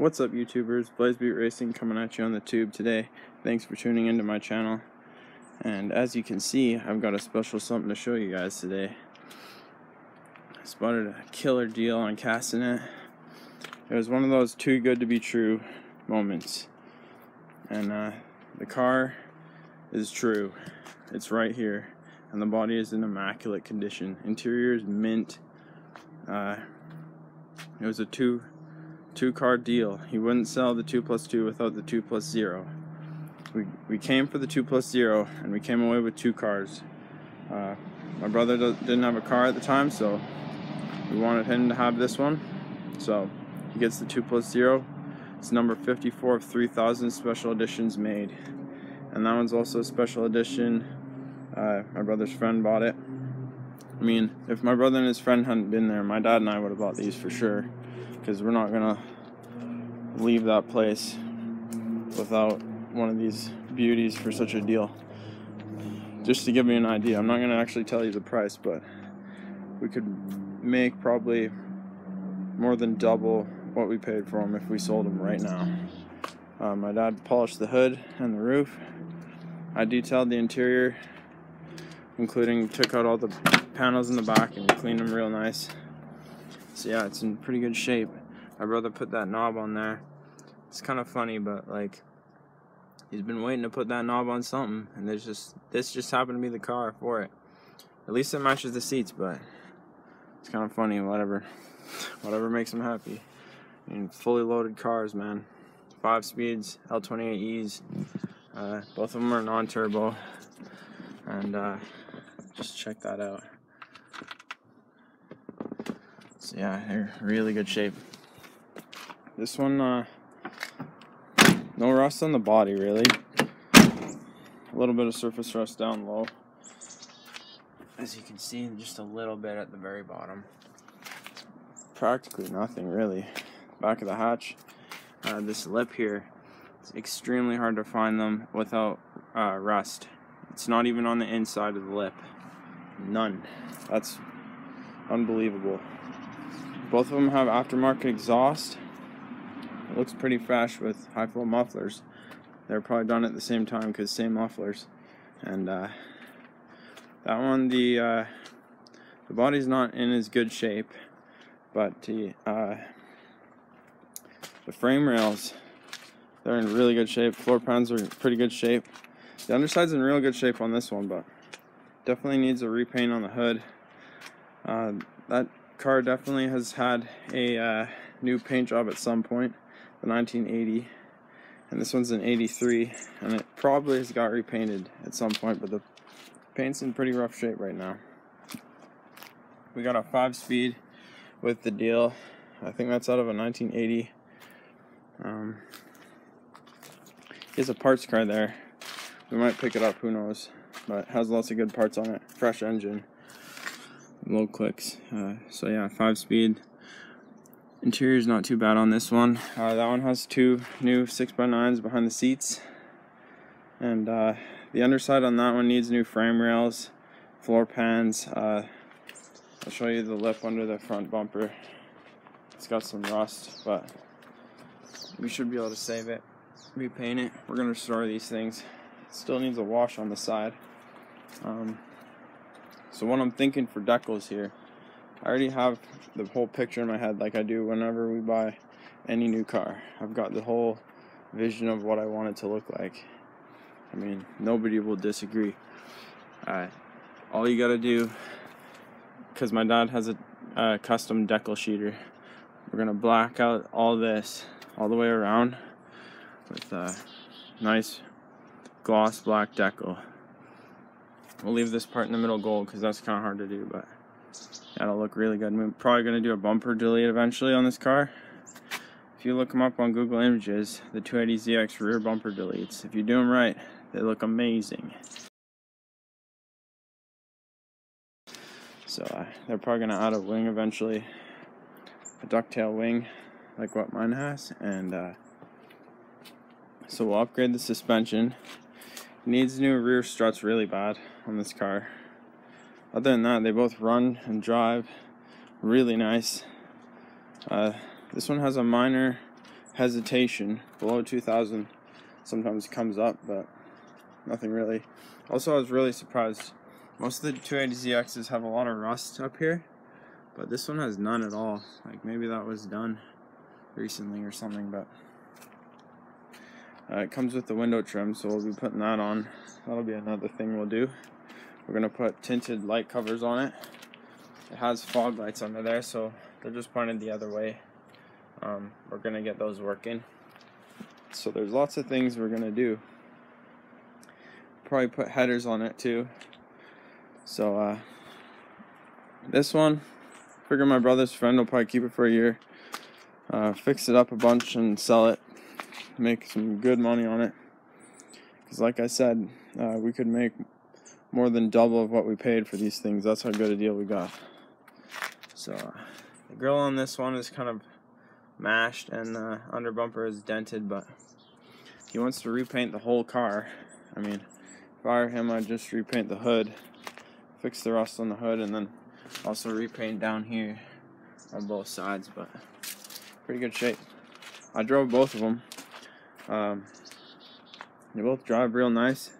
What's up YouTubers, Blazebeat Racing coming at you on the tube today. Thanks for tuning into my channel. And as you can see, I've got a special something to show you guys today. I spotted a killer deal on Castanet. It was one of those too good to be true moments. And uh, the car is true. It's right here. And the body is in immaculate condition. Interior is mint. Uh, it was a two two car deal. He wouldn't sell the 2 plus 2 without the 2 plus 0. We, we came for the 2 plus 0 and we came away with two cars. Uh, my brother didn't have a car at the time so we wanted him to have this one. So he gets the 2 plus 0. It's number 54 of 3000 special editions made. And that one's also a special edition. Uh, my brother's friend bought it. I mean, if my brother and his friend hadn't been there, my dad and I would have bought these for sure because we're not gonna leave that place without one of these beauties for such a deal. Just to give you an idea, I'm not gonna actually tell you the price, but we could make probably more than double what we paid for them if we sold them right now. Uh, my dad polished the hood and the roof. I detailed the interior, including took out all the panels in the back and cleaned them real nice. So yeah, it's in pretty good shape. My brother put that knob on there. It's kind of funny, but like, he's been waiting to put that knob on something, and there's just this just happened to be the car for it. At least it matches the seats, but it's kind of funny. Whatever, whatever makes him happy. I mean, fully loaded cars, man. Five speeds, L28Es. Uh, both of them are non-turbo, and uh, just check that out. So yeah, they're really good shape. This one, uh, no rust on the body really. A little bit of surface rust down low. As you can see, just a little bit at the very bottom. Practically nothing really. Back of the hatch, uh, this lip here, it's extremely hard to find them without uh, rust. It's not even on the inside of the lip. None. That's unbelievable. Both of them have aftermarket exhaust. It looks pretty fresh with high flow mufflers. They're probably done at the same time because same mufflers. And uh, that one, the uh, the body's not in as good shape, but the uh, the frame rails, they're in really good shape. Floor pans are in pretty good shape. The underside's in real good shape on this one, but definitely needs a repaint on the hood. Uh, that car definitely has had a uh, new paint job at some point, the 1980, and this one's an 83, and it probably has got repainted at some point, but the paint's in pretty rough shape right now. We got a 5-speed with the deal. I think that's out of a 1980. Um, a parts car there. We might pick it up, who knows. But it has lots of good parts on it. Fresh engine low clicks. Uh, so yeah, five speed. Interior is not too bad on this one. Uh, that one has two new 6x9s behind the seats. And uh, the underside on that one needs new frame rails, floor pans. Uh, I'll show you the lip under the front bumper. It's got some rust, but we should be able to save it, repaint it. We're going to restore these things. still needs a wash on the side. Um, so what I'm thinking for decals here, I already have the whole picture in my head like I do whenever we buy any new car. I've got the whole vision of what I want it to look like. I mean, nobody will disagree. Uh, all you gotta do, because my dad has a, a custom decal sheeter, we're gonna black out all this all the way around with a nice gloss black decal. We'll leave this part in the middle gold because that's kind of hard to do, but that'll look really good. We're probably going to do a bumper delete eventually on this car. If you look them up on Google Images, the 280ZX rear bumper deletes, if you do them right, they look amazing. So uh, they're probably going to add a wing eventually, a ducktail wing like what mine has, and uh, so we'll upgrade the suspension. Needs new rear struts really bad on this car. Other than that, they both run and drive really nice. Uh, this one has a minor hesitation below 2000 sometimes comes up but nothing really also I was really surprised most of the 280ZXs have a lot of rust up here but this one has none at all like maybe that was done recently or something but uh, it comes with the window trim so we'll be putting that on. That'll be another thing we'll do. We're gonna put tinted light covers on it. It has fog lights under there so they're just pointed the other way. Um, we're gonna get those working. So there's lots of things we're gonna do. Probably put headers on it too. So uh, this one figure my brother's friend will probably keep it for a year. Uh, fix it up a bunch and sell it make some good money on it. Because like I said uh, we could make more than double of what we paid for these things. That's how good a deal we got. So uh, the grill on this one is kind of mashed and the under bumper is dented but he wants to repaint the whole car. I mean if I were him I'd just repaint the hood fix the rust on the hood and then also repaint down here on both sides but pretty good shape. I drove both of them um, they both drive real nice.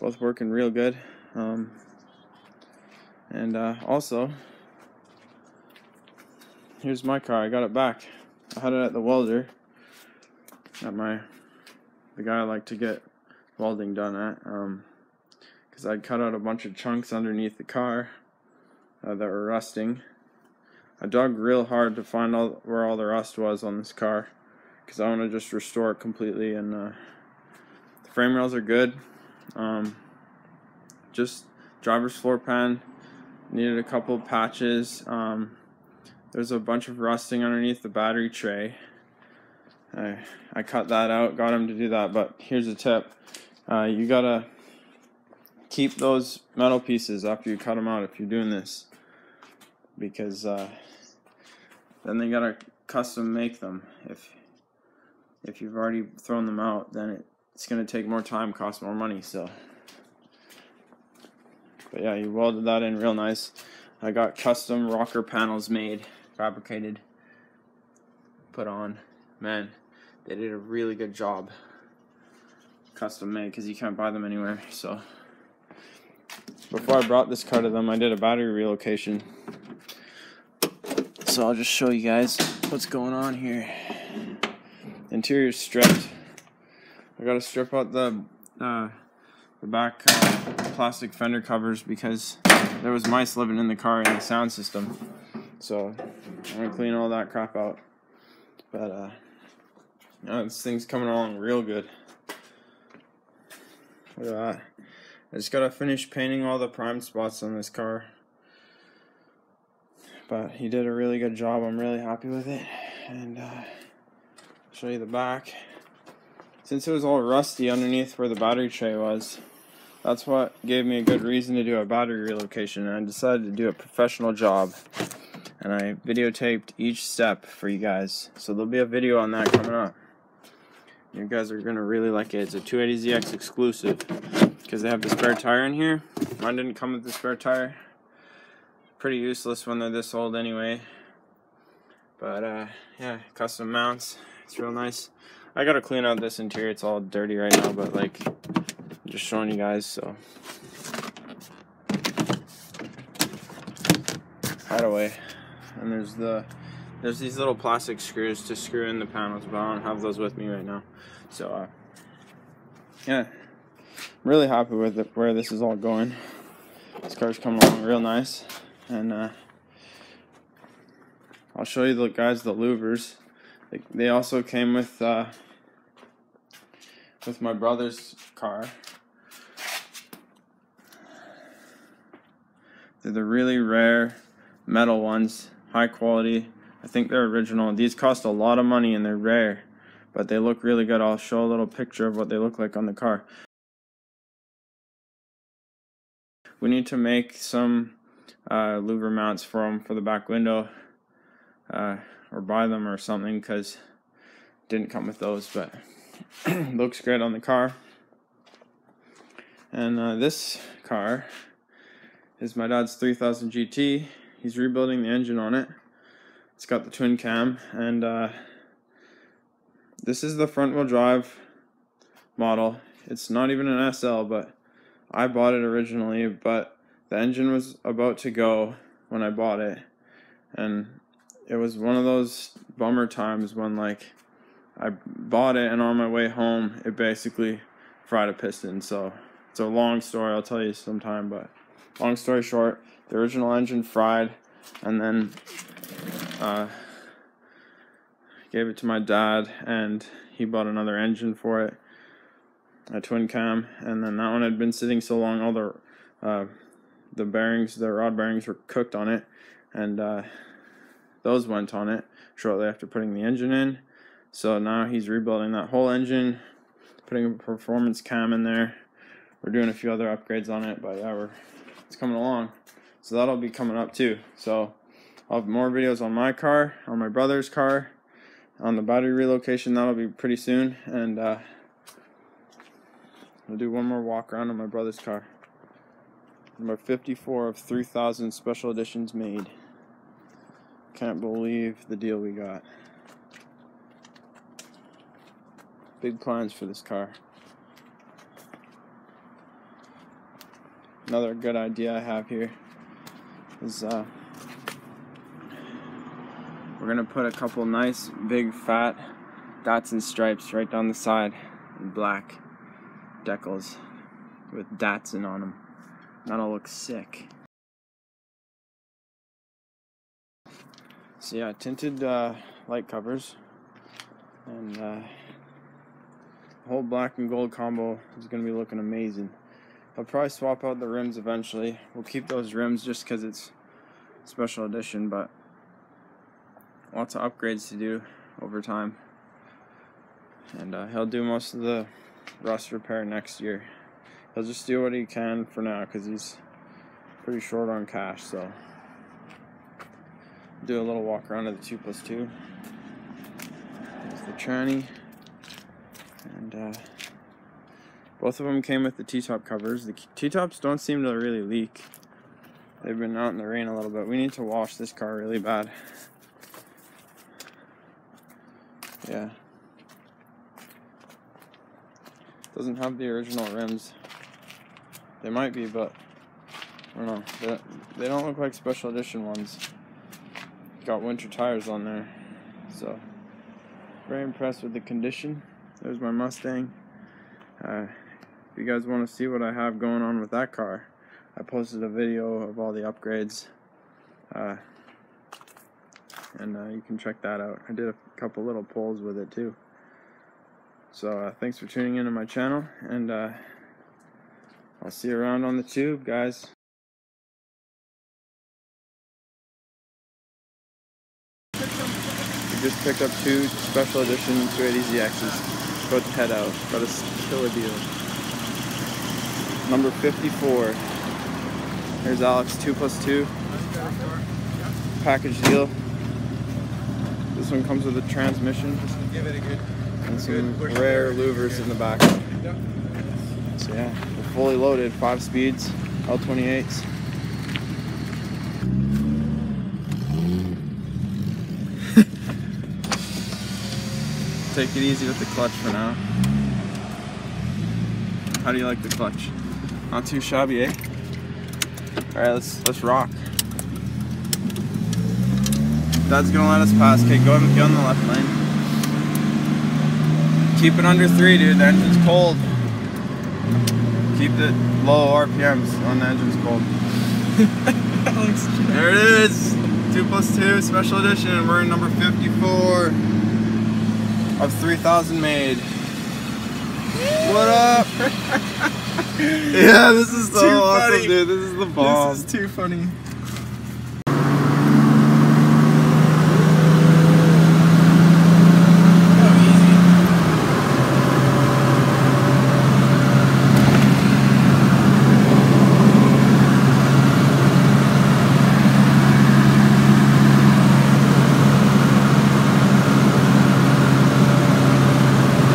Both working real good. Um, and uh, also here's my car. I got it back. I had it at the welder at my the guy I like to get welding done at um because I'd cut out a bunch of chunks underneath the car uh, that were rusting. I dug real hard to find all where all the rust was on this car because I want to just restore it completely and uh, the frame rails are good um, just driver's floor pan needed a couple patches um, there's a bunch of rusting underneath the battery tray. I, I cut that out, got him to do that, but here's a tip. Uh, you gotta keep those metal pieces after you cut them out if you're doing this because uh, then they gotta custom make them if if you've already thrown them out then it, it's gonna take more time cost more money so but yeah you welded that in real nice I got custom rocker panels made fabricated, put on. Man, they did a really good job. Custom made because you can't buy them anywhere. So before I brought this car to them, I did a battery relocation. So I'll just show you guys what's going on here. Interior stripped. I gotta strip out the uh, the back uh, plastic fender covers because there was mice living in the car in the sound system. So I'm gonna clean all that crap out. But uh, this thing's coming along real good. Look at that. I just gotta finish painting all the prime spots on this car. But he did a really good job. I'm really happy with it. And uh, show you the back. Since it was all rusty underneath where the battery tray was, that's what gave me a good reason to do a battery relocation. And I decided to do a professional job and I videotaped each step for you guys. So there'll be a video on that coming up. You guys are going to really like it. It's a 280ZX exclusive because they have the spare tire in here. Mine didn't come with the spare tire. Pretty useless when they're this old anyway. But uh, yeah, custom mounts. It's real nice. I gotta clean out this interior. It's all dirty right now, but like, I'm just showing you guys. So, hideaway and there's the there's these little plastic screws to screw in the panels but I don't have those with me right now so uh, yeah I'm really happy with it, where this is all going this car's coming along real nice and uh, I'll show you the guys the louvers they, also came with uh, with my brother's car they're the really rare metal ones high quality. I think they're original. These cost a lot of money and they're rare, but they look really good. I'll show a little picture of what they look like on the car. We need to make some uh, louver mounts for them for the back window uh, or buy them or something because didn't come with those, but looks great on the car. And uh, this car is my dad's 3000 GT he's rebuilding the engine on it. It's got the twin cam, and uh, this is the front wheel drive model. It's not even an SL, but I bought it originally, but the engine was about to go when I bought it. And it was one of those bummer times when like I bought it and on my way home it basically fried a piston. So it's a long story, I'll tell you sometime, but long story short, the original engine fried and then uh, gave it to my dad and he bought another engine for it a twin cam and then that one had been sitting so long all the uh, the bearings the rod bearings were cooked on it and uh, those went on it shortly after putting the engine in. So now he's rebuilding that whole engine putting a performance cam in there. We're doing a few other upgrades on it but yeah we're it's coming along. So that'll be coming up too. So I'll have more videos on my car on my brother's car on the battery relocation. That'll be pretty soon. And uh, I'll do one more walk around on my brother's car. Number 54 of 3000 special editions made can't believe the deal we got big plans for this car another good idea I have here is uh, we're gonna put a couple nice big fat dots and stripes right down the side in black decals with Datsun on them. That'll look sick. So yeah, tinted uh, light covers and uh, whole black and gold combo is gonna be looking amazing. I'll probably swap out the rims eventually. We'll keep those rims just because it's special edition, but lots of upgrades to do over time. And uh, he'll do most of the rust repair next year. He'll just do what he can for now because he's pretty short on cash. So do a little walk around of the 2 plus 2. There's the tranny. And uh, both of them came with the T-top covers. The T-tops don't seem to really leak. They've been out in the rain a little bit. We need to wash this car really bad. Yeah. Doesn't have the original rims. They might be, but I don't know. They, they don't look like special edition ones. Got winter tires on there. So, very impressed with the condition. There's my Mustang. Uh, if you guys want to see what I have going on with that car, I posted a video of all the upgrades. Uh, and uh, you can check that out. I did a couple little pulls with it too. So uh, thanks for tuning into my channel, and uh, I'll see you around on the tube, guys. Just picked up two special edition 280ZXs. About to head out. Got a killer deal. Number 54. Here's Alex 2 plus 2. Package deal. This one comes with a transmission. Give it a good and some rare louvers in the back. So yeah, we're fully loaded, five speeds, L28s. Take it easy with the clutch for now. How do you like the clutch? Not too shabby, eh? Alright, let's let's rock. Dad's gonna let us pass. Okay, go, ahead go on the left lane. Keep it under three, dude. The engine's cold. Keep it low RPMs on the engine's cold. there it is. Two plus two special edition. We're in number 54 of 3,000 made. What up? yeah, this is so awesome, funny. dude. This is the bomb. This is too funny.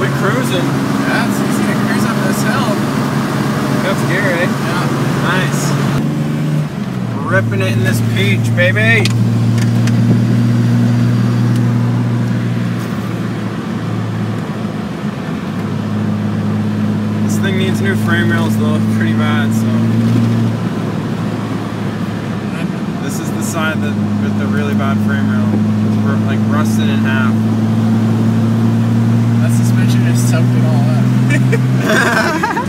we cruising. Yeah, it's easy to cruise up this hill. That's gear, eh? Yeah. Nice. Ripping it in this peach, baby. new frame rails though, pretty bad. So this is the side that with the really bad frame rail. It's like rusted in half. That suspension just soaked it all up.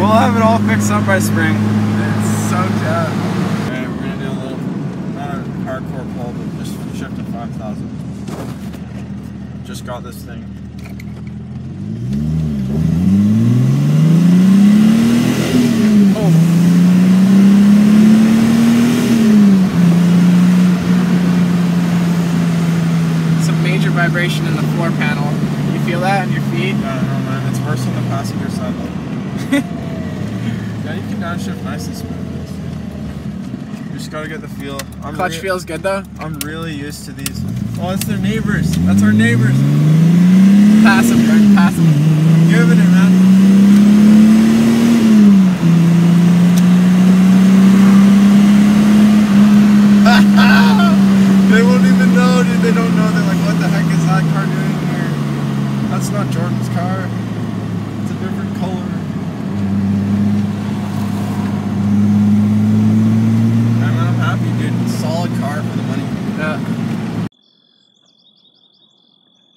We'll have it all fixed up by spring. it's soaked up. Alright, we're gonna do a little, not a hardcore pull, but just shift to 5,000. Just got this thing. Oh. Some major vibration in the floor panel. You feel that on your feet? I don't know, man. It's worse on the passenger side though. yeah, you downshift nicely smooth. You just gotta get the feel. I'm Clutch feels good though. I'm really used to these. Oh, it's their neighbors. That's our neighbors. Pass them, Brent. Pass them. Giving it, man. they won't even know, dude. They don't know. They're like, what the heck is that car doing here? That's not Jordan's car. It's a different color. I'm, I'm happy, dude. Solid car for the money. Yeah.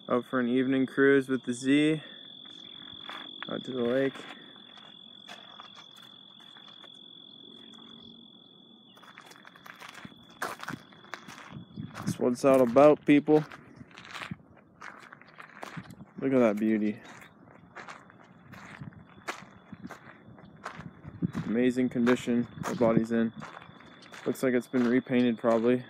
Out for an evening cruise with the Z. Out to the lake. That's what it's all about, people. Look at that beauty. Amazing condition the body's in. Looks like it's been repainted probably.